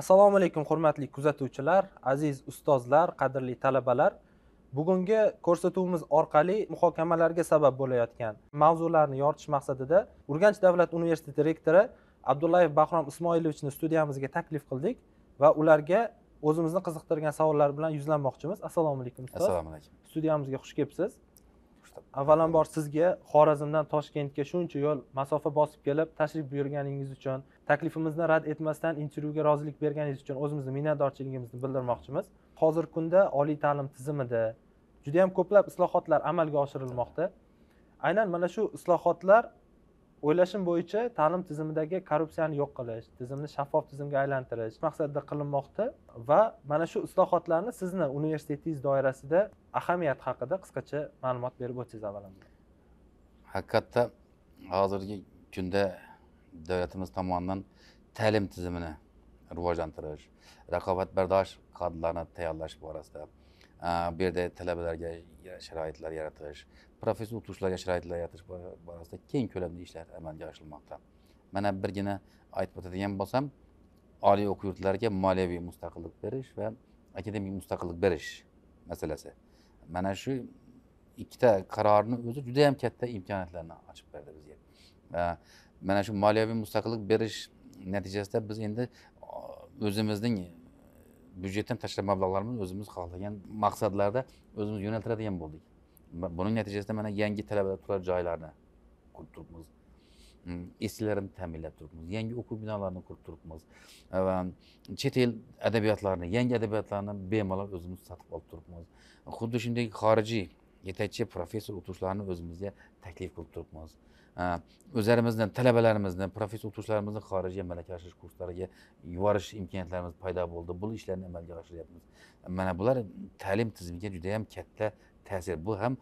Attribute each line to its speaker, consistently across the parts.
Speaker 1: assalomu alaykum hurmatli kuzatuvchilar aziz ustozlar qadrli talabalar. Bugungi ko'rsatuvimiz orqali muhokamalarga sabab bo'layotgan mavzularni yoritish maqsadida urganch davlat universiteti rektori abdullayev bahrom ismoilovichni studiyamizga taklif qildik va ularga o'zimizni qiziqtirgan savollar bilan yuzlanmoqchimiz. Assalomu alaykum ustoz.
Speaker 2: Assalomu alaykum.
Speaker 1: Studiyamizga xush kelibsiz. Avvalambor sizga xorazmdan toshkentga shuncha yo'l masofa bosib kelib tashrif buyurganingiz uchun taklifimizni rad etmasdan intervyuga rozilik berganingiz uchun o'zimizni minnatdorchiligimizni bildirmoqchimiz. Hozirgi kunda oliy ta'lim tizimida juda yam ko'plab islohotlar amalga oshirilmoqda. Aynan mana shu islohotlar o'ylashim bo'yicha ta'lim tizimidagi korrupsiyani yo'q qilish tizimni shaffof tizimga aylantirish maqsadida qilinmoqda va mana shu islohotlarni sizni universitetingiz doirasida ahamiyati haqida qisqacha ma'lumot berib o'tsangiz avvalambor.
Speaker 2: Haqiqatda hozirgi kunda davlatimiz tomonidan ta'lim tizimini rivojlantirish raqobatbardosh kadrlarni tayyorlash borasida bu yerda talabalarga sharoitlar yaratish professor o'qituvchilarga sharoitlar yaratish borasida keng ko'lamli ishlar amalga oshirilmoqda. Mana birgina aytib o'tadigan bo'lsam oliy o'quv yurtlariga moliyaviy mustaqillik berish va akademik mustaqillik berish masalasi. Mana shu ikkita qarorni o'zi juda yam katta imkoniyatlarni ochib berdi bizga. Va mana shu moliyaviy mustaqillik berish natijasida biz endi o'zimizning e, byudjetdan tashqari mablag'larimizni o'zimiz xohlagan maqsadlarda o'zimiz yo'naltiradigan bo'ldik. Buning natijasida mana yangi talabalar turar joylarni qurib turibmiz. Mm, eskilarini ta'minlab turibmiz yangi o'quv binolarini qurib turibmiz. Va chet el adabiyotlarini yangi adabiyotlarni bemalol o'zimiz sotib olib turibmiz. Xuddi shunday xorijiy yetakchi professor o'qituvchilarni o'zimizga taklif qilib turibmiz. O'zlarimizni talabalarimizni professor o'qituvchilarimizni xorijga malaka oshirish kurslariga yuborish imkoniyatlarimiz paydo bo'ldi bu ishlarni amalga oshiryapmiz mana bular ta'lim tizimiga juda yam katta ta'sir bu ham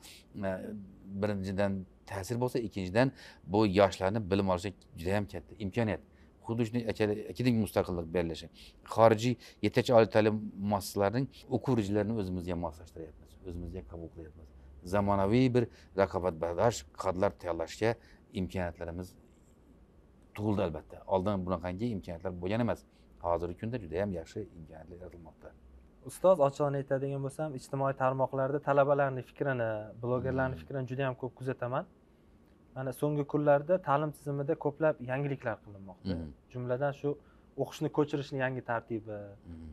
Speaker 2: birinchidan ta'sir bo'lsa ikkinchidan bu yoshlarni bilim olishga juda yam katta imkoniyat xuddi shunday akademik mustaqillik berilishi xorijiy yetakchi oliy ta'lim muassasalarining o'quv rejalarini o'zimizga moslashtiryapmiz o'zimizga qabul qilyapmiz zamonaviy bir raqobatbardosh kadrlar tayyorlashga imkoniyatlarimiz tug'ildi albatta. Oldin bunaqangi imkoniyatlar bo'lgan emas. Hozirgi kunda juda yam yaxshi imkoniyatlar yaratilmoqda.
Speaker 1: Ustoz ochig'ini aytadigan bo'lsam ijtimoiy tarmoqlarda talabalarni fikrini blogerlarni fikrini juda yam ko'p kuzataman. Mana so'nggi kunlarda ta'lim tizimida ko'plab yangiliklar qilinmoqda. Jumladan shu o'qishni ko'chirishni yangi tartibi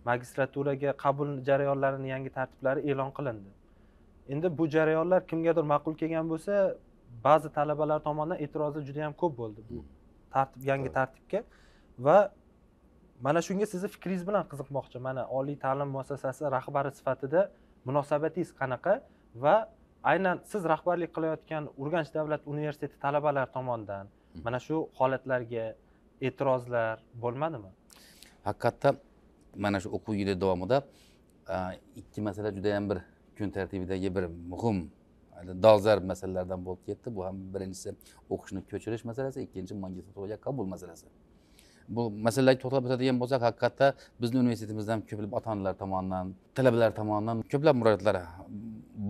Speaker 1: magistraturaga qabul jarayonlarini yangi tartiblari e'lon qilindi. Endi bu jarayonlar kimgadir ma'qul kelgan bo'lsa ba'zi talabalar tomonidan e'tirozi juda yam ko'p bo'ldi bu tartib yangi tartibga va mana shunga sizni fikringiz bilan qiziqmoqchi. Mana oliy ta'lim muassasasi rahbari sifatida munosabatingiz qanaqa va aynan siz rahbarlik qilayotgan urganch davlat universiteti talabalari tomonidan mana shu holatlarga e'tirozlar bo'lmadimi?
Speaker 2: Haqiqatda mana shu o'quv yili davomida ikki masala juda yam bir kun tartibidagi bir muhim dolzarb masalalardan bo'lib ketdi bu ham birinchisi o'qishni ko'chirish masalasi ikkinchi magistraturaga qabul masalasi bu masalalarga to'xtalib o'tadigan bo'lsak haqiqatda bizni universitetimizdan ko'plab ota onalar tomonidan talabalar tomonidan ko'plab murojaatlar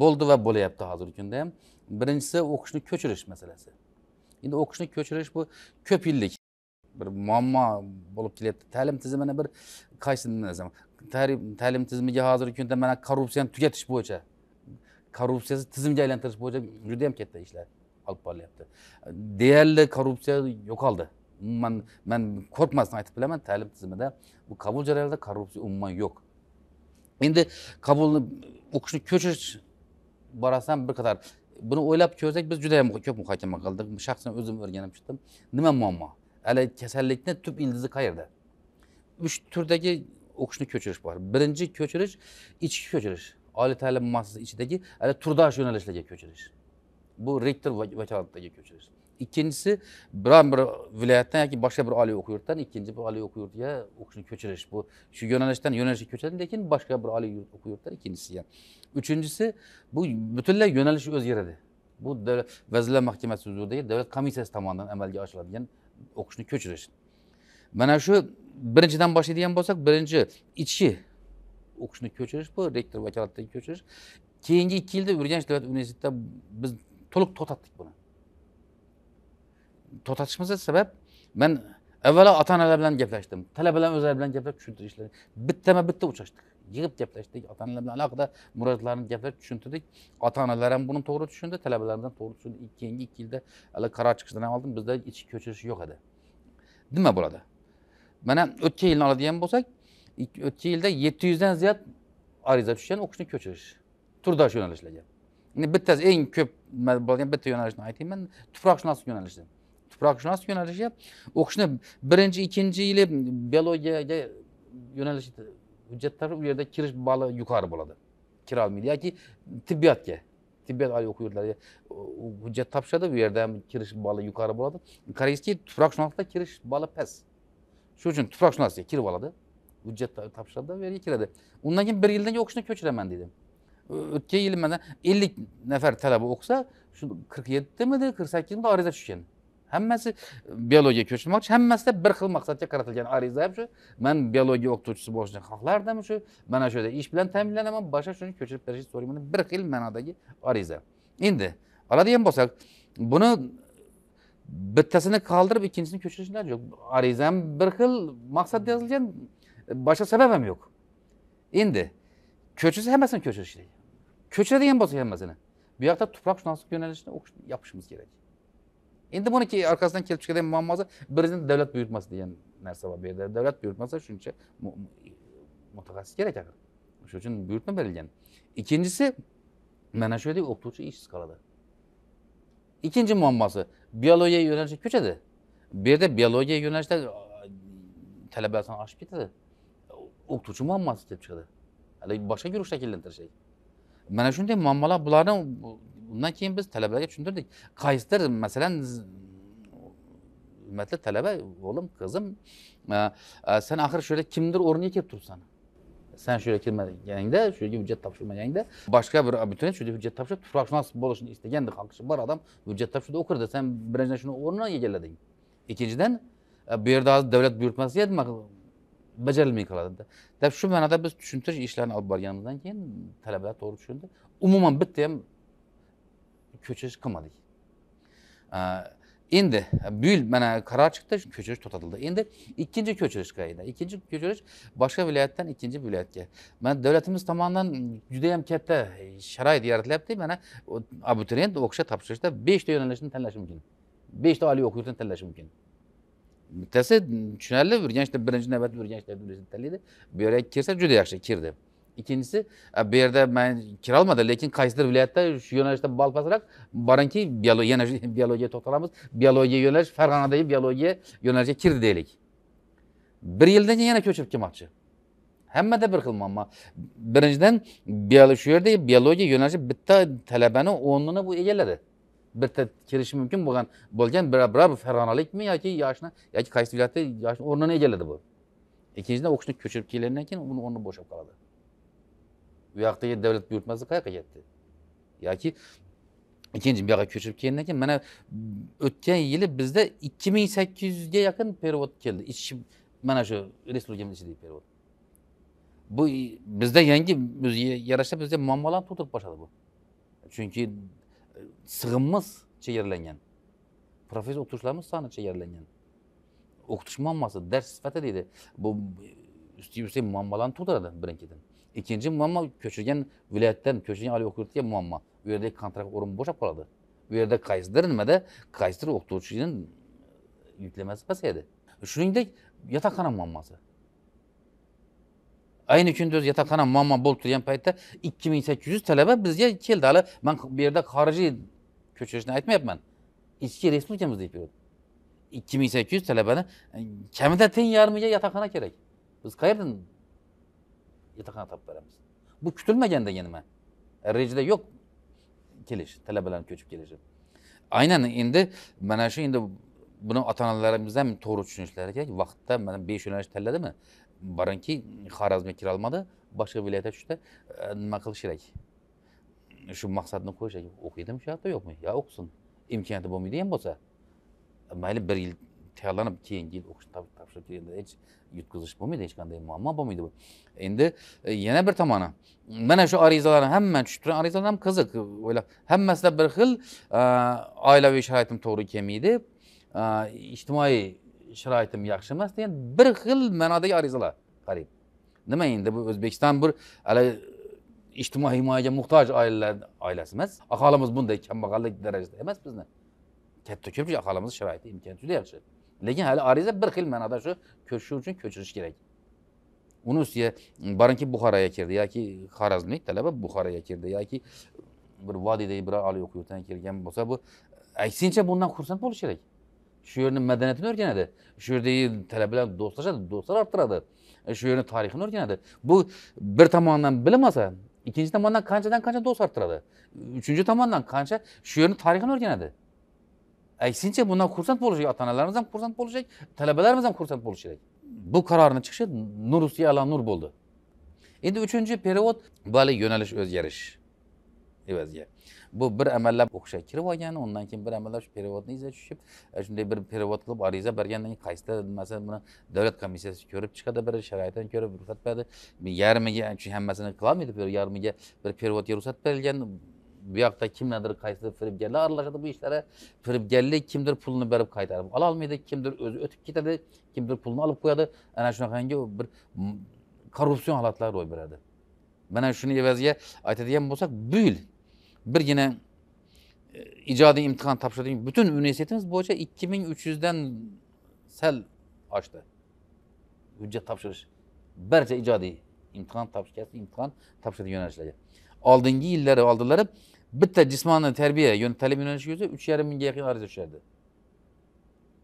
Speaker 2: bo'ldi va bo'lyapti hozirgi kunda ham birinchisi o'qishni ko'chirish masalasi endi o'qishni ko'chirish bu ko'p yillik bir muammo bo'lib kelyapti ta'lim tizimini bir qaysi ta'lim tizimiga hozirgi kunda mana korrupsiyani tugatish bo'yicha korrupsiyasiz tizimga aylantirish bo'yicha juda yam katta ishlar olib borilyapti deyarli korrupsiya yo'qoldi umuman man qo'rqmasdan aytib bilaman ta'lim tizimida bu qabul jarayonida korrupsiya umuman yo'q endi qabulni o'qishni ko'chirish borasida bir qator buni o'ylab ko'rsak biz juda yam ko'p muhokama qildik shaxsan o'zim o'rganib chiqdim nima muammo hali kasallikni tub ildizi qayerda uch turdagi o'qishni ko'chirish bor birinchi ko'chirish ichki ko'chirish oliy ta'lim muassasasi ichidagi hali turdosh yo'nalishlarga ko'chirish. Bu rektor vakolatidagi ko'chirish. Ikkinchisi biron bir viloyatdan yoki boshqa bir oliy o'quv yurtidan ikkinchi bir oliy o'quv yurtiga o'qishni ko'chirish. Bu shu yo'nalishdan yo'nalishga ko'chadi lekin boshqa bir oliy o'quv yurtidan ikkinchisiga uchinchisi bu butunlay yo'nalish o'zgaradi. Bu vazirlar mahkamasi huzuridagi davlat komissiyasi tomonidan amalga oshiriladigan o'qishni ko'chirish. Mana shu birinchidan boshlaydigan bo'lsak birinchi ichki o'qishni ko'chirish bu rektor vakolatidagi ko'chirish. Keyingi ikki yilda urganch davlat universitetida biz to'liq to'xtatdik buni. To'xtatishimizni sabab man avvalo ota onalar bilan gaplashdim talabalar o'zlari bilan gaplashib tushuntirishlar bittama bitta uchrashdik yig'ib gaplashdik ota onalar bilan alohida murojaatlarni gaplashib tushuntirdik. Ota onalar ham buni to'g'ri tushundi talabalar ham to'g'ri tushundi. Keyingi ikki yilda hali qaror chiqishidan oldin bizda ichki ko'chirish yo'q edi. Nima bo'ladi? Mana o'tgan yilni oladigan bo'lsak yilda yetti yuzdan ziyod ariza o'qishni ko'chirish turdosh yo'nalishlarga endi bittasi eng ko'p nima bo'lgan bitta yo'nalishni aytayman tuproqshunoslik yo'nalishi tuproqshunoslik yo'nalishi o'qishni birinchi ikkinchi yili biologiyaga yo'nalish hujjatlar u yerda kirish bali yuqori bo'ladi kira olmaydi yoki tibbiyotga tibbiyot oliy o'quv yurtlariga hujjat topshiradi u yerda ham kirish bali yuqori bo'ladi qaraysiz tuproqshunoslikda kirish bali past shuning uchun tuproqshunoslikka kirib oladi hujjat topshiradi u yerga kiradi undan keyin bir yildan keyin o'qishni ko'chiraman deydi o'tgan yili mana ellik nafar talaba o'qisa shu qirq yettimidi qirq sakkizmidi ariza tushgan hammasi e, biologiya ko'chirmoqchi hammasida bir xil maqsadga qaratilgan ariza ham shu man biologiya o'qituvchisi bo'lishni xohlardim shu mana shu yerda ish bilan ta'minlanaman boshqa shuni ko'chirib berishni so'rayman bir xil ma'nodagi ariza endi oladigan bo'lsak buni bittasini qoldirib ikkinchisini ko'chirishlar iloji yo'q arizam bir xil maqsadda yozilgan boshqa sabab ham yo'q endi ko'chirsa hammasini ko'chirish kerak ko'chiradigan bo'lsak hammasini bu yoqda tuproqshunoslik yo'nalishini o'qish yopishimiz kerak endi buni ke- orqasidan kelib chiqadigan muammosi birinchidan davlat buyurtmasi degan narsa bor bu yerda davlat buyurtmasi shuncha mu- mu- mutaxassis kerak axir shuning uchun buyurtma berilgan ikkinchisi mana shu yerda o'qituvchi ishsiz qoladi ikkinchi muammosi biologiya yo'nalishi ko'chadi bu yerda biologiya yo'nalishida a, talabalar soni oshib ketadi o'qituvchi muammosi kelib chiqadi hali boshqa guruh shakllantirish mana shunday muammolar bularni undan keyin biz talabalarga tushuntirdik. Qaysidir masalan hurmatli talaba o'g'lim qizim sen axir shu yerda kimdir o'rniga kelib turibsan. Sen shu yerga kirmaganingda shu yerga hujjat topshirmaganingda boshqa bir abituriyent shu yerga hujjat topshirib tuproqshunos bo'lishni istagan xohishi bor odam hujjat topshirdi o'qirdi. Sen birinchidan shuni o'rnini egallading ikkinchidan bu yerda hozir davlat buyurtmasiga nima bajarilmay qoladi deb shu ma'noda biz tushuntirish ishlarini olib borganimizdan keyin talabalar to'g'ri tushundi. Umuman bitta ham ko'chirish qilmadik. A, endi bu yil mana qaror chiqdi ko'chirish to'xtatildi. Endi ikkinchi ko'chirish qayerda? Ikkinchi ko'chirish boshqa viloyatdan ikkinchi viloyatga. Mana davlatimiz tomonidan judayam katta sharoit yaratilyapti. Mana abituriyent o'qishga topshirishda beshta yo'nalishni tanlashi mumkin. Beshta oliy o'quv yurtini tanlashi mumkin. Bittasi tushunarli urganchda birinchi navbatda urganch davlat tanlaydi bu yerga kirsa juda yaxshi kirdi ikkinchisi bu yerda man kirolmadi lekin qaysidir viloyatda shu yo'nalishda ball pastroq boringki yana shu biologiyaga to'xtalamiz biologiya yo'nalish farg'onadagi biologiya yo'nalishiga kirdi deylik bir yildan keyin yana ko'chirib kelmoqchi hammada bir xil muammo birinchidan shu yerda biologiya yo'nalishi bitta talabani o'rnini bu egalladi bitta kirishi mumkin bo'lgan bo'lgan biror bir farg'onalikmi yoki yoshni yoki qaysi viloyatda yoshni o'rnini egalladi bu. Ikkinchidan o'qishni ko'chirib kelgandan keyin uni o'rni bo'shab qoladi. U yoqdagi davlat buyurtmasi qayoqqa ketdi? Yoki ikkinchi bu yoqqa ko'chirib kelgandan keyin mana o'tgan yili bizda ikki ming sakkiz yuzga yaqin perevod keldi. Ichki mana shu respublikamiz ichidagi perevod. Bu bizda yangi o'ziga yarasha bizda muammolarni tug'dirib boshladi bu. Chunki sig'imimiz chegaralangan professor o'qituvchilarimiz soni chegaralangan o'qitish muammosi dars sifati deydi. Bu ustiga ustak muammolarni tug'diradi birinchidan. Ikkinchi muammo ko'chirgan viloyatdan ko'chirgan oliy o'quv yurtiga muammo. U yerda kontrakt o'rin bo'shab qoladi. U yerda qaysidir nimada qaysidir o'qituvchini yuklamasi pasayadi. Shuningdek yotoqxona muammosi ayni kunda o'zi yotoqxona muammo bo'lib turgan paytda ikki ming sakkiz yuz talaba bizga keldi. Hali man bu yerda xorijiy ko'chirishni aytmayapman. Ichki respublikamizda aytyapman ikki ming sakkiz yuz talabani e, kamida teng yarmiga yotoqxona kerak. Biz qayerdan yotoqxona topib beramiz? Bu kutilmagandagi nima rejada yo'q kelish talabalarni ko'chib kelishi. Aynan endi mana shu endi buni ota onalarimiz ham to'g'ri tushunishlari kerak. Vaqtda mana besh yo'nalish tanladimi? Boringki xorazmga kira olmadi boshqa viloyatga tushdi nima qilish kerak shu maqsadni qo'yish kerak o'qiydimi shu yoqda yo'qmi yo o'qisin imkoniyati bo'lmaydigan bo'lsa mayli bir yil tayyorlanib keyingi yil o'qishni topshirib kelganda hech yutqizish bo'lmaydi hech qanday muammo bo'lmaydi bu endi yana bir tomoni mana shu arizalarni hamma tushib turgan arizalar ham qiziq o'ylab hammasida bir xil oilaviy sharoitim to'g'ri kelmaydi ijtimoiy sharoitim yaxshi emas degan bir xil ma'nodagi arizalar qarang nima endi bu o'zbekiston bir hali ijtimoiy himoyaga muhtoj oilalar oilasi emas. Aholimiz bunday kambag'allik darajasida emas bizni. Katta ko'pchilik aholimiz sharoiti imkoni juda yaxshi. Lekin hali ariza bir xil ma'noda shu ko'chishi uchun ko'chirish kerak. Uni ustiga boringki buxoroga kirdi yoki xorazmlik talaba buxoroga kirdi yoki bir vodiydagi biror oliy o'quv yurtidan kelgan bo'lsa bu aksincha bundan xursand bo'lish kerak. Shu yerni madaniyatini o'rganadi. Shu yerdagi talabalar do'stlashadi do'stlar orttiradi. Shu yerni tarixini o'rganadi. Bu bir tomondan bilim olsa ikkinchi tomondan qanchadan qancha do'st orttiradi? Uchinchi tomondan qancha shu yerni tarixini o'rganadi? Aksincha bundan xursand bo'lishi kerak ota onalarimiz ham xursand bo'lishi kerak talabalarimiz ham xursand bo'lishi kerak bu qarorni chiqishi nur ustiga ala nur bo'ldi. Endi uchinchi perevod bu hali yo'nalish o'zgarish. Evaziga bu bir amallab o'qishga kirib olgan undan keyin bir amallab shu perevodni iziga tushib shunday bir перевод qilib ariza bergandan keyin qaysida masalan buni davlat komissiyasi ko'rib chiqadi bir sharoitini ko'rib ruxsat beradi yarmiga chunki hammasini qilolmaydi yarmiga bir perevodga ruxsat berilgan. Bu yoqda kimlardir qaysidir firibgarlar aralashadi bu ishlarga firibgarlik kimdir pulni berib qaytarib ololmaydi kimdir o'zi o'tib ketadi kimdir pulni olib qo'yadi. Ana shunaqangi bir korrupsion holatlar ro'y beradi. Mana shuni evaziga aytadigan bo'lsak bu yil birgina e, ijodiy imtihon topshiradigan butun universitetimiz bo'yicha ikki ming uch yuzdan sal oshdi. Hujjat topshirish barcha ijodiy imtihon topshirish kasbiy imtihon topshiradigan yo'nalishlarga. Oldingi yillari oldinlari bitta jismoniy tarbiya ta'lim yo'nalishi bo'yicha uch yarim mingga yaqin ariza tushardi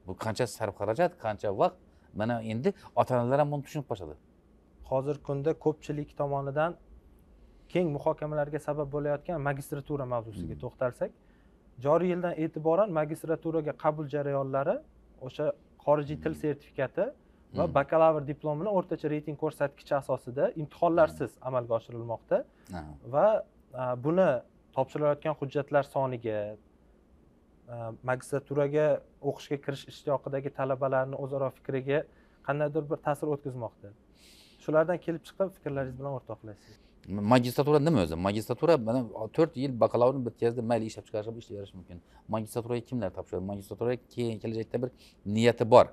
Speaker 2: bu qancha sarf xarajat qancha vaqt mana endi ota onalar ham buni tushunib qolishadi
Speaker 1: hozirgi kunda ko'pchilik tomonidan keng muhokamalarga sabab bo'layotgan magistratura mavzusiga
Speaker 2: Mm.
Speaker 1: to'xtalsak joriy yildan e'tiboran magistraturaga qabul jarayonlari o'sha xorijiy til sertifikati va
Speaker 2: Mm.
Speaker 1: bakalavr diplomini o'rtacha reyting ko'rsatkichi asosida imtihonlarsiz amalga oshirilmoqda. Va buni topshirilayotgan hujjatlar soniga magistraturaga o'qishga kirish ishtiyoqidagi talabalarni o'zaro fikriga qandaydir bir ta'sir o'tkazmoqda. Shulardan kelib chiqib fikrlaringiz bilan o'rtoqlashsangiz
Speaker 2: magistratura nima o'zi magistratura mana to'rt yil bakalavrni bitkazdi mayli ishlab chiqarish qilib ishlayverish mumkin magistraturaga kimlar topshiradi magistraturaga keyin kelajakda bir niyati bor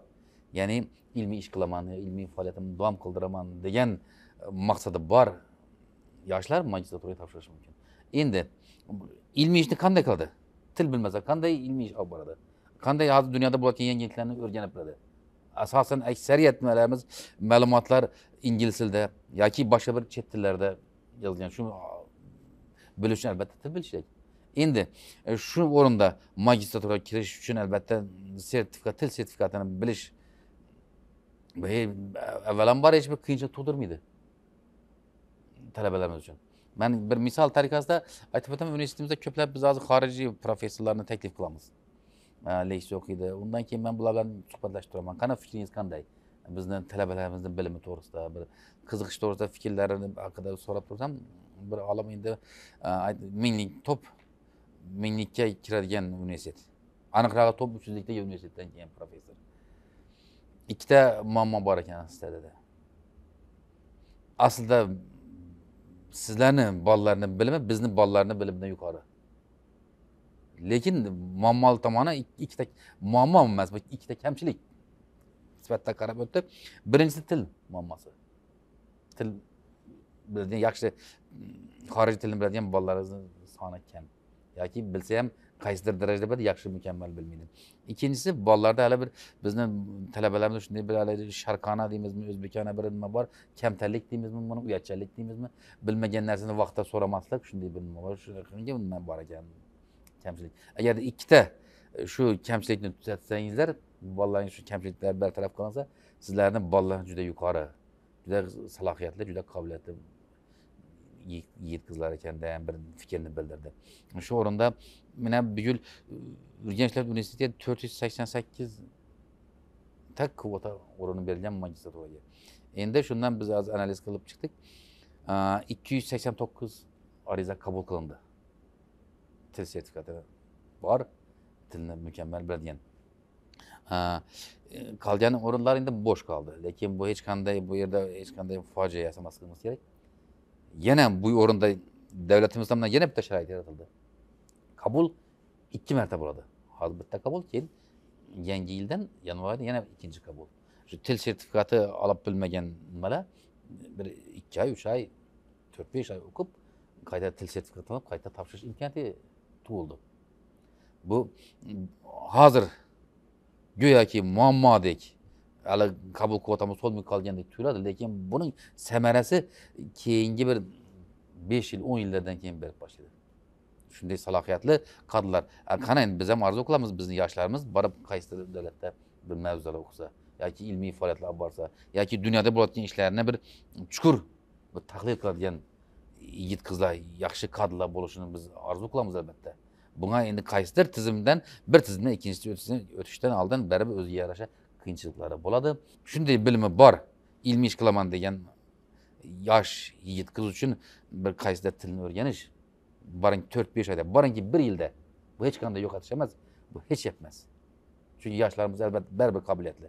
Speaker 2: ya'ni ilmiy ish qilaman ilmiy faoliyatimni davom qildiraman degan e, maqsadi bor yoshlar magistraturaga topshirishi mumkin endi ilmiy ishni qanday qiladi til bilmasa qanday ilmiy ish olib boradi qanday hozir dunyoda bo'layotgan yangiliklarni o'rganib biladi asosan aksariyat nimalarimiz ma'lumotlar ingliz tilida yoki boshqa bir chet tillarda yozilgan shu bilish uchun albatta til bilish kerak endi e, shu o'rinda magistraturaga kirish uchun albatta sertifikat til sertifikatini bilish avvalambor hech bir qiyinchilik tug'dirmaydi talabalarimiz uchun man bir misol tariqasida aytib o'taman universitetimizda ko'plab biz hozir xorijiy professorlarni taklif qilamiz leksiya o'qiydi undan keyin man bular bilan suhbatlashib turaman qani fikringiz qanday bizni talabalarimizni bilimi to'g'risida bir qiziqish to'g'risida fikrlarini haqida so'rab tursam bir olim endi e, minglik top minglikka kiradigan universitet. Aniqrog'i top uch yuzlikdagi universitetdan kelgan professor. Ikkita muammo bor ekan sizda dedi aslida sizlarni bolalarni bilimi bizni bolalarni bilimidan yuqori. Lekin muammoli tomoni ikkita muammo emas bu ikkita kamchilik. Sifatida qarab o'tdi birinchisi til muammosi. Til biladigan yaxshi mm, xorijiy tilni biladigan bolalarimizni soni kam yoki bilsa ham qaysidir darajada biladi yaxshi mukammal bilmaydi. Ikkinchisi bolalarda hali bir bizni talabalarimiz shunday bir hali sharqona deymizmi o'zbekona bir nima bor kamtarlik deymizmi buni uyatchanlik deymizmi bilmagan narsani vaqtida so'ramaslik shunday bir nima bor shunaqangi nima bor ekan. Kamchilik. Agarda ikkita e, shu kamchilikni tuzatsangizlar bolalarning shu kamchiliklari bartaraf qilinsa sizlarni bolalar juda yuqori juda salohiyatli juda qobiliyatli yigit qizlar ekanda bir fikrni bildirdi. Shu o'rinda mana bu yil e, urganch davlat universitetiga to'rt yuz sakson sakkizta kvota o'rni berilgan magistraturaga endi shundan biz hozir analiz qilib chiqdik. Ikki yuz sakson to'qqiz ariza qabul qilindi. Til sertifikati bor tilni mukammal biladigan qolgan e, o'rinlar endi bo'sh qoldi lekin bu hech qanday bu yerda hech qanday fojia yasamasligimiz kerak yana bu o'rinda davlatimiz tomonidan yana bitta sharoit yaratildi qabul ikki marta bo'ladi hozir bitta qabul keyin yangi yildan yanvar oyida yana ikkinchi qabul shu til sertifikati olib bilmagan nimalar bir ikki oy uch oy to'rt besh oy o'qib qayta til sertifikatini olib qayta topshirish imkoniyati tug'ildi bu hozir go'yoki muammodek hali qabul kvotamiz to'lmay qolgandek tuyuladi lekin buning samarasi keyingi bir besh yil o'n yillardan keyin berib boshlaydi shunday salohiyatli kadrlar qarang biz ham orzu qilamiz bizni yoshlarimiz borib qaysidir davlatda bir mavzular o'qisa yoki ilmiy faoliyatlar olib borsa yoki dunyoda bo'layotgan ishlarni bir chuqur bir tahlil qiladigan yigit qizlar yaxshi kadrlar bo'lishini biz orzu qilamiz albatta bunga endi qaysidir tizimdan bir tizimdan ikkinchisiga o'tishdan oldin baribir o'ziga yarasha qiyinchiliklari bo'ladi shunday bilimi bor ilmiy ish qilaman degan yosh yigit qiz uchun bir qaysidir tilni o'rganish boring to'rt besh oyda boringki bir yilda bu hech qanday yo'qotish emas bu hech gap emas chunki yoshlarimiz albatta baribir qobiliyatli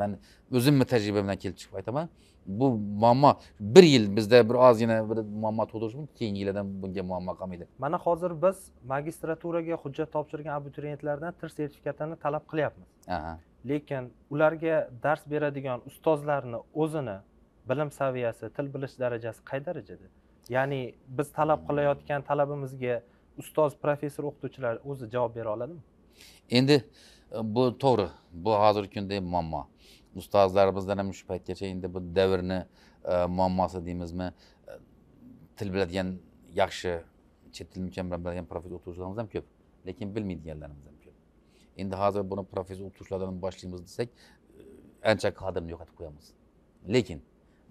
Speaker 2: man o'zimni tajribam bilan kelib chiqib aytaman bu muammo bir yil bizda bir ozgina bir muammo tug'dirishi mumkin keyingi yillardan bunga muammo qolmaydi
Speaker 1: mana hozir biz magistraturaga hujjat topshirgan abituriyentlardan til sertifikatini talab qilyapmiz. Lekin ularga dars beradigan ustozlarni o'zini bilim saviyasi til bilish darajasi qay darajada? Ya'ni biz talab qilayotgan talabimizga ustoz professor o'qituvchilar o'zi javob bera oladimi?
Speaker 2: Endi e, bu to'g'ri. Bu hozirgi kunda muammo ustozlarimizdan ham shu paytgacha endi bu davrni e, muammosi deymizmi e, til biladigan yaxshi chet tilni mukammal biladigan professor o'qituvchilarimiz ham ko'p lekin bilmaydiganlarimiz ham ko'p. Endi hozir buni professor o'qituvchilardan boshlaymiz desak e, ancha kadrni yo'qotib qo'yamiz. Lekin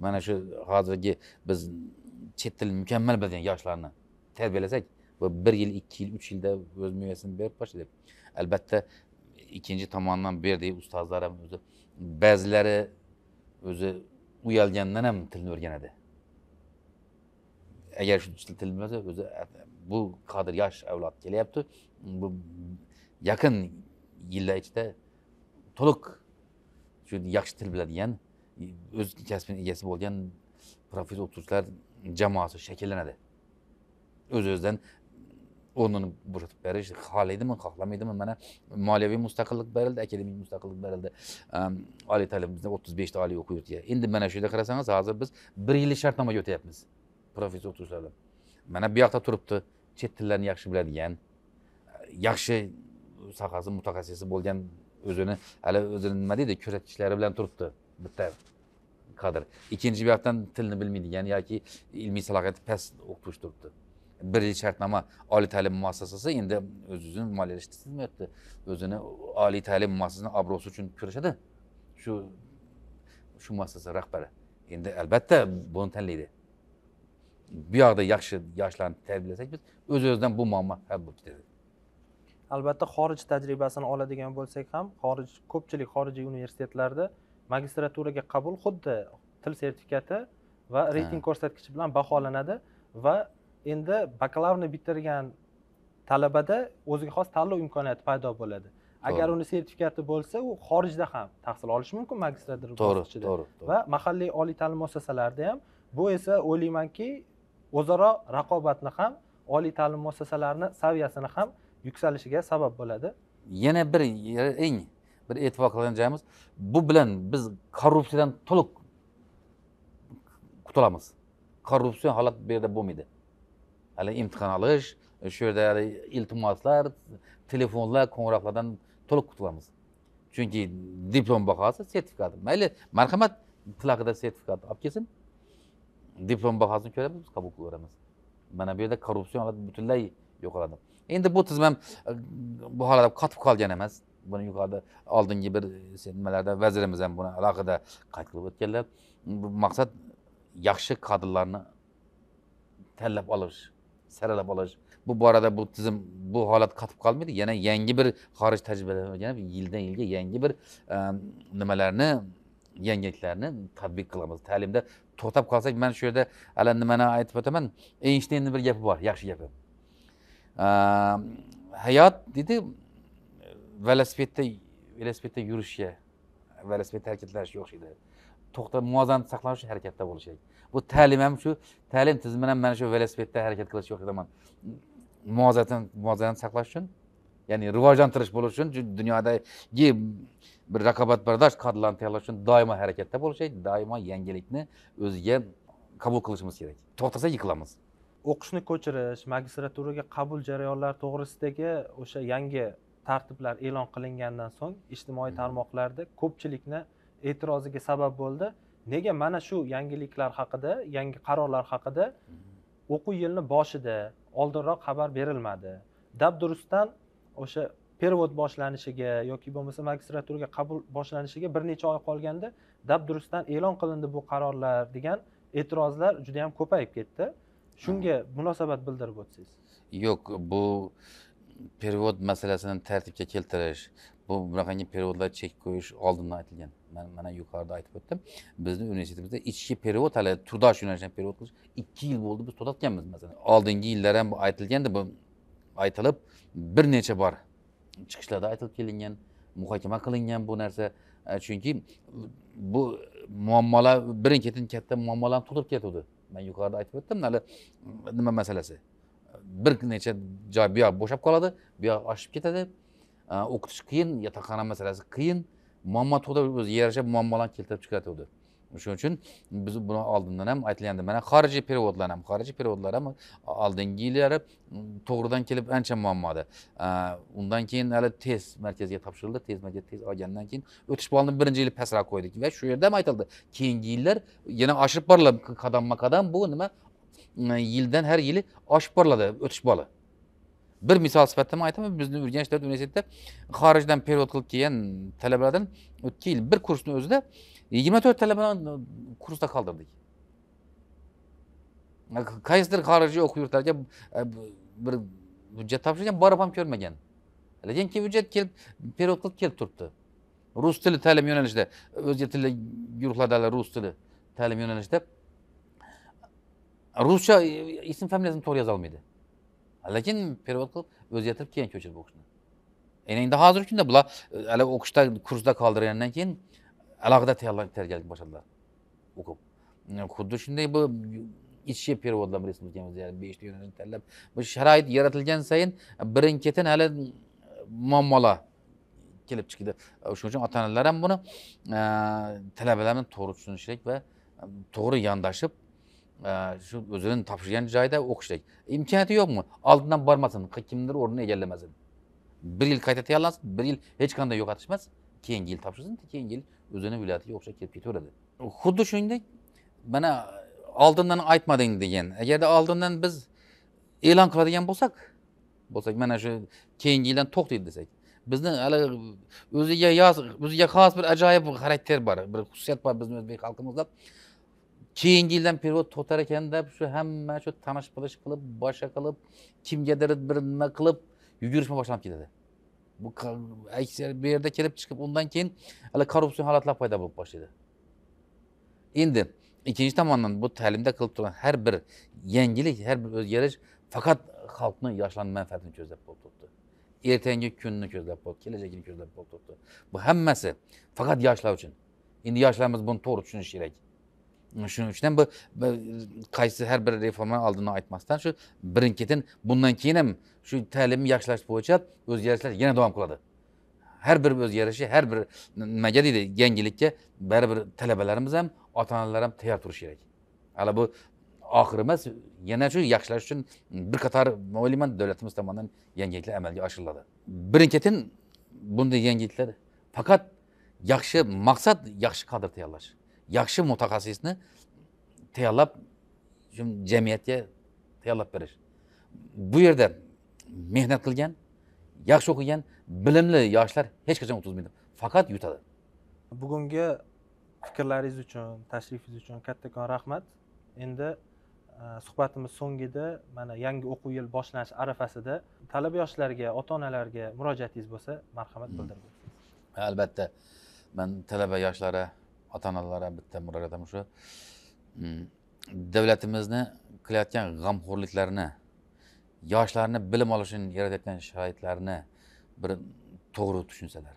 Speaker 2: mana shu hozirgi biz chet tilini mukammal biladigan yoshlarni tarbiyalasak bu bir yil ikki yil uch yilda o'z mevasini berib boshlaydi albatta ikkinchi tomondan bu yerdagi ustozlar ham o'zi ba'zilari o'zi uyalgandan ham tilni o'rganadi agar shu til bilmasa o'zi bu kadr yosh avlod kelyapti bu yaqin yillar ichida to'liq shu yaxshi til biladigan o'z kasbini egasi bo'lgan professor o'qituvchilar jamoasi shakllanadi o'z o'zidan o'rnini bo'shatib berish xohlaydimi xohlamaydimi mana moliyaviy mustaqillik berildi akademik mustaqillik berildi. Oliy ta'limimizda o'ttiz beshta oliy o'quv yurtiga endi mana shu yerda qarasangiz hozir biz bir yillik shartnomaga o'tyapmiz professor o'qituvchilar bilan mana bu yoqda turibdi chet tillarini yaxshi biladigan yaxshi sohasi mutaxassisi bo'lgan o'zini hali o'zini nima deydi ko'rsatkichlari bilan turibdi bitta kadr. Ikkinchi bu yoqdan tilni bilmaydigan yoki ilmiy salohiyati past o'qituvchi turibdi. Bir yil shartnoma oliy ta'lim muassasasi endi o'z o'zini moliyalashtirish tizimi o'zini oliy ta'lim muassasasini obro'si uchun kurashadi. Shu shu muassasa rahbari. Endi albatta buni tanlaydi. Bu yoqda yaxshi yoshlarni tarbiyalasak biz o'z o'zidan bu muammo hal bo'lib ketadi
Speaker 1: albatta xorij tajribasini oladigan bo'lsak ham xorij ko'pchilik xorijiy universitetlarda magistraturaga qabul xuddi til sertifikati va reyting ko'rsatkichi bilan baholanadi va endi bakalavrni bitirgan talabada o'ziga xos tanlov imkoniyati paydo bo'ladi. Agar uni sertifikati bo'lsa u xorijda ham tahsil olishi mumkin magistratura
Speaker 2: to'g'ri to'g'ri
Speaker 1: va mahalliy oliy ta'lim muassasalarida ham bu esa o'ylaymanki o'zaro raqobatni ham oliy ta'lim muassasalarini saviyasini ham yuksalishiga sabab bo'ladi.
Speaker 2: Yana bir eng bir e'tibor qiladigan joyimiz bu bilan biz korrupsiyadan to'liq qutulamiz. Korrupsion holat bu yerda bo'lmaydi hali imtihon olish e, shu yerda iltimoslar telefonlar qo'ng'iroqlardan to'liq qutulamiz. Chunki diplom bahosi sertifikat mayli marhamat tilaqida sertifikat olib kelsin. Diplom bahosini ko'ramiz biz qabul qilaveramiz mana bu yerda korrupsiya holat butunlay yo'qoladi. Endi bu tizim ham e, bu holatda qotib qolgan emas. Buni yuqorida oldingi bir e, nimalarda vazirimiz ham buni alohida qayd qilib o'tganlar. Bu maqsad yaxshi kadrlarni tanlab olish. Saralab olish. Bu borada bu tizim bu holat qotib qolmaydi. Yana yangi bir xorij tajribalari o'rganib yildan yilga yangi bir ehm, nimalarni yangiliklarni tadbiq qilamiz. Ta'limda to'xtab qolsak mana shu yerda hali nimani aytib o'taman? Eynshteynni bir gapi bor yaxshi gapi. Ehm, hayot deydi velosipedda velosipedda yurishga velosipedda harakatlanishga o'xshaydi to'xtab muvozanatni saqlash harakatda bo'lish kerak. Bu ta'lim ham shu ta'lim tizimi ham mana shu velosipedda harakat qilishga o'xshaydi muvozanatni muvozanatni saqlash uchun ya'ni rivojlantirish bo'lishi uchun dunyodagi bir raqobatbardosh kadrlarni tayyorlash uchun doimo harakatda bo'lish kerak doimo yangilikni o'ziga qabul qilishimiz kerak. To'xtasa yiqilamiz.
Speaker 1: O'qishni ko'chirish magistraturaga qabul jarayonlari to'g'risidagi o'sha yangi tartiblar e'lon qilingandan so'ng ijtimoiy tarmoqlarda ko'pchilikni e'tiroziga sabab bo'ldi. Nega mana shu yangiliklar haqida yangi qarorlar haqida o'quv yilini boshida oldinroq xabar berilmadi? Dabdurustdan o'sha perevod boshlanishiga yoki bo'lmasa magistraturaga qabul boshlanishiga bir necha oy qolganda dabdurustdan e'lon qilindi bu qarorlar degan e'tirozlar juda yam ko'payib ketdi. Shunga munosabat bildirib o'tsangiz.
Speaker 2: Yo'q bu perevod masalasini tartibga keltirish bu bunaqangi perevodlar chek qo'yish oldindan aytilgan. Man mana yuqorida aytib o'tdim. Bizni universitetimizda ichki perevod hali turdosh yo'nalishdan perevod qilish ikki yil bo'ldi biz to'xtatganmiz masalan oldingi yillar ham bu aytilgandi bu aytilib bir necha bor chiqishlarda aytilib kelingan muhokama qilingan bu narsa. E, chunki bu muammolar birin ketin katta muammolarni tug'dirib ketuvdi. Man yuqorida aytib o'tdim hali nima masalasi? Bir necha joy bu yoq bo'shab qoladi bu yoq oshib ketadi. Э, o'qitish qiyin yotoqxona masalasi qiyin. Muammo tug'dirib o'ziga yarasha muammolarni keltirib chiqaruvdi shuning uchun biz buni oldindan ham aytilgandi. Mana xorijiy perevodlar ham xorijiy perevodlar ham oldingi yillari mm, to'g'ridan kelib ancha muammoda э, undan keyin hali test markaziga topshirildi. Test markaz test olgandan keyin o'tish balini birinchi yili pastroq qo'ydik va shu yerda ham aytildi. Keyingi yillar yana oshirib boriladi. Qadamma qadam bu nima? Mm, yildan har yili oshib boriladi o'tish boli. Bir misol sifatida man aytaman bizni urganch davlat universitetida xorijdan perevod qilib kelgan talabalardan o'tgan yil bir kursni o'zida yigirma to'rt talabani kursda qoldirdik. Qaysidir xorijiy o'quv yurtlariga e, bir hujjat topshirgan borib ham ko'rmagan. Lekin keyin hujjat kelib perevod qilib kelib turibdi. Rus tili ta'lim yo'nalishida o'zga tilli guruhlarda rus tili ta'lim yo'nalishida ruscha e, ism familiyasini to'g'ri yoza olmaydi. Lekin перевод qilib o'zgartirib keyin ko'chirib o'qishni endi hozirgi kunda bular e, hali o'qishda kursda qoldirgandan keyin alohida tayyorlan- tayyorgarlik boshladilar o'qib e, xuddi shunday bu ichki perevodlar respublikamizda yani beshta yo'nalishni tanlab bu sharoit yaratilgan sayin birin ketin hali e, muammolar kelib chiqdi. Shuning uchun ota onalar ham buni talabalarni to'g'ri tushunishlik va to'g'ri yondashib shu o'zini topshirgan joyida o'qishlik. Imkoniyati yo'qmi? Oldindan bormasin kimdir o'rnini egallamasin bir yil qayta tayyorlansin bir yil hech qanday yo'qotish emas keyingi yil topshirsin keyingi yil o'zini viloyatiga o'xshab kelib ketaveradi. Xuddi shuningdek mana oldindan aytmading degan. Agarda oldindan biz e'lon qiladigan bo'lsak bo'lsak mana shu keyingi yildan to'xtaydi desak bizni hali o'ziga yos o'ziga xos bir ajoyib xarakter bor bir xususiyat bor bizni o'zbek xalqimizda. Keyingi yildan перевод to'xtar ekan deb shu hamma shu tanish bilish qilib boshqa qilib kimgadir bir nima qilib yugurishma boshlanib ketadi. Bu aksar bu yerda kelib chiqib undan keyin hali korrupsion holatlar paydo bo'lib boshlaydi. Endi ikkinchi tomondan bu ta'limda qilib turgan har bir yangilik har bir o'zgarish faqat xalqni yoshlarni manfaatini ko'zlab bo'lib turibdi. Ertangi kunni ko'zlab bo'lib kelajagini ko'zlab bo'lib turibdi. Bu hammasi faqat yoshlar uchun. Endi yoshlarimiz buni to'g'ri tushunishi kerak. Shuning uchun ham bu qaysi har bir reformani oldini aytmasdan shu birin ketin bundan keyin ham shu ta'limni yaxshilash bo'yicha o'zgarishlar yana davom qiladi. Har bir o'zgarishi har bir nimaga deydi yangilikka baribir talabalarimiz ham ota onalar ham tayyor turishi kerak. Hali bu oxiri emas yana shu yaxshilash uchun bir qator man o'ylayman davlatimiz tomonidan yangiliklar amalga oshiriladi. Birin ketin bunday yangiliklar faqat yaxshi maqsad yaxshi kadr tayyorlash. Yaxshi mutaxassisni tayyorlab jamiyatga tayyorlab berish. Bu yerda mehnat qilgan yaxshi o'qigan bilimli yoshlar hech qachon o'tqazmaydi faqat yutadi.
Speaker 1: Bugungi fikrlaringiz uchun tashrifingiz uchun kattakon rahmat. Endi e, suhbatimiz so'ngida mana yangi o'quv yil boshlanish arafasida talaba yoshlarga ota onalarga murojaatingiz bo'lsa marhamat bildirib
Speaker 2: albatta man talaba yoshlari ota onalarga bitta murojaatim shu mm, davlatimizni qilayotgan g'amxo'rliklarini yoshlarni bilim olishini yaratayotgan sharoitlarni bir to'g'ri tushunsalar.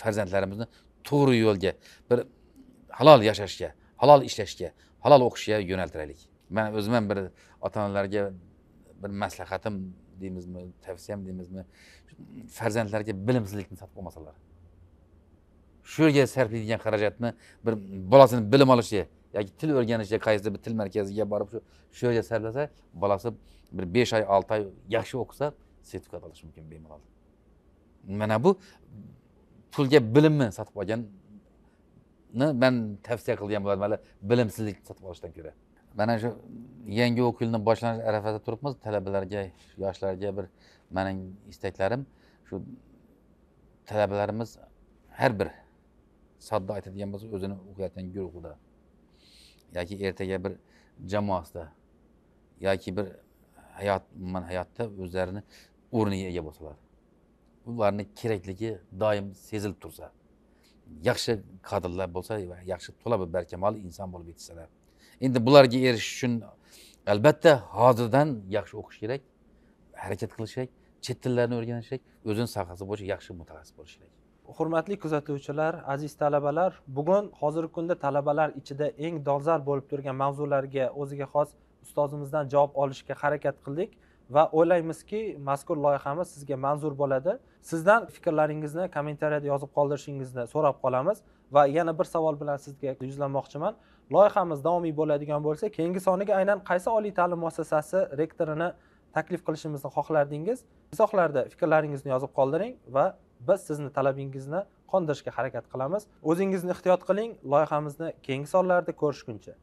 Speaker 2: Farzandlarimizni to'g'ri yo'lga bir halol yashashga halol ishlashga halol o'qishga yo'naltiraylik. Man o'zim ham bir ota onalarga bir maslahatim deymizmi tavsiyam deymizmi farzandlarga bilimsizlikni sotib olmasalar shu yerga sarflaydigan xarajatni bir bolasini bilim olishi yoki til o'rganishi qaysidir bir til markaziga borib shu shu yerga sarflasa bolasi bir besh oy olti oy yaxshi o'qisa sertifikat olishi mumkin bemalol. Mana bu pulga bilimni sotib olganni man tavsiya qilgan bo'lardim hali bilimsizlik sotib olishdan ko'ra. Mana shu yangi o'quv yilini boshlanish arafasida turibmiz talabalarga yoshlarga bir mening istaklarim shu talabalarimiz har bir sodda aytadigan bo'lsa o'zini o'qiyotgan guruhida yoki ertaga bir jamoasida yoki bir hayot umuman hayotda o'zlarini o'rniga ega bo'lsalar ularni kerakligi doim sezilib tursa yaxshi kadrlar bo'lsa va yaxshi to'la bir barkamol inson bo'lib yetishsalar. Endi bularga erishish uchun albatta hozirdan yaxshi o'qish kerak harakat qilish kerak chet tillarini o'rganish kerak o'zini sohasi bo'yicha yaxshi mutaxassis bo'lish kerak.
Speaker 1: Hurmatli kuzatuvchilar aziz talabalar bugun hozirgi kunda talabalar ichida eng dolzarb bo'lib turgan mavzularga o'ziga xos ustozimizdan javob olishga harakat qildik va o'ylaymizki mazkur loyihamiz sizga manzur bo'ladi. Sizdan fikrlaringizni kommentariyada yozib qoldirishingizni so'rab qolamiz va yana bir savol bilan sizga yuzlanmoqchiman. Loyihamiz davomiy bo'ladigan bo'lsa keyingi soniga aynan qaysi oliy ta'lim muassasasi rektorini taklif qilishimizni xohlardingiz? Izohlarda fikrlaringizni yozib qoldiring va biz sizni talabingizni qondirishga harakat qilamiz. O'zingizni ehtiyot qiling loyihamizni keyingi sonlarda ko'rishguncha.